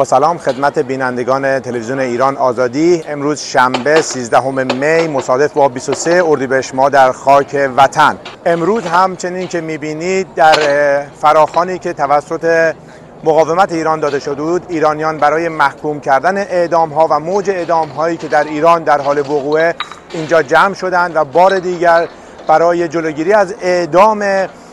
با سلام خدمت بینندگان تلویزیون ایران آزادی. امروز شنبه 13 می مصادف با 23 اردیبهشت ما در خاک وطن. امروز همچنین که می‌بینید در فراخانی که توسط مقاومت ایران داده شده بود ایرانیان برای محکوم کردن اعدام ها و موج اعدام هایی که در ایران در حال وقوعه اینجا جمع شدند و بار دیگر برای جلوگیری از اعدام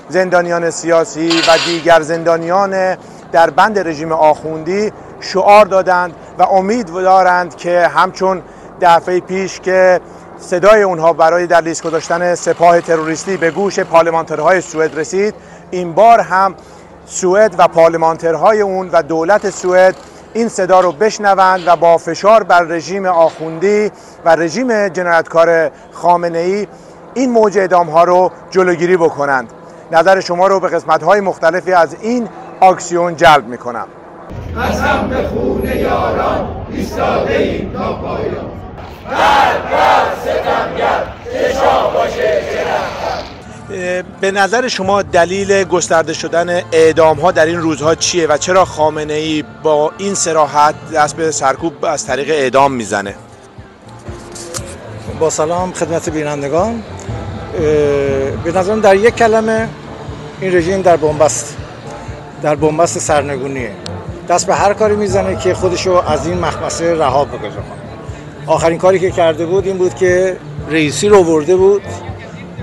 زندانیان سیاسی و دیگر زندانیان در بند رژیم آخوندی شعار دادند و امید دارند که همچون دفعه پیش که صدای اونها برای در لیست گذاشتن سپاه تروریستی به گوش پارلمانترهای سوئد رسید این بار هم سوئد و پارلمانترهای اون و دولت سوئد این صدا رو بشنوند و با فشار بر رژیم آخوندی و رژیم جنایتکار خامنه ای این موج اعدام ها رو جلوگیری بکنند. نظر شما رو به قسمت های مختلفی از این آکسیون جلب می کنم قسم به خون یاران ایستاده ایم تا پایان. به نظر شما دلیل گسترده شدن اعدام ها در این روزها چیه و چرا خامنه ای با این سراحت دست به سرکوب از طریق اعدام می‌زنه؟ با سلام خدمت بینندگان. به نظرم در یک کلمه این رژیم در بنبست در بنبست سرنگونیه. دست به هر کاری می‌زنه که خودشو از این مخمسه رها بکنه آخرین کاری که کرده بود این بود که رئیسی رو ورده بود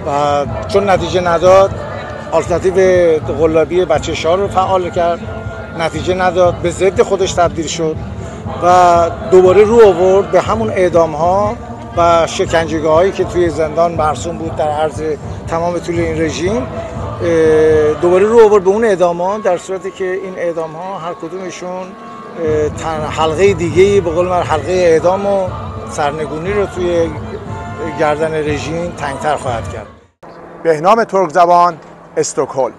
و چون نتیجه نداد آلترناتیو قلابی بچه شاه رو فعال کرد. نتیجه نداد به ضد خودش تبدیل شد و دوباره رو آورد به همون اعدام ها و شکنجگاه هایی که توی زندان مرسوم بود در عرض تمام طول این رژیم. دوباره رو آورد به اون اعدام ها در صورتی که این اعدام ها هر کدومشون حلقه دیگه به قول من حلقه اعدام و سرنگونی رو توی گردن رژیم تنگتر خواهد کرد. بهنام ترک زبان استکهلم.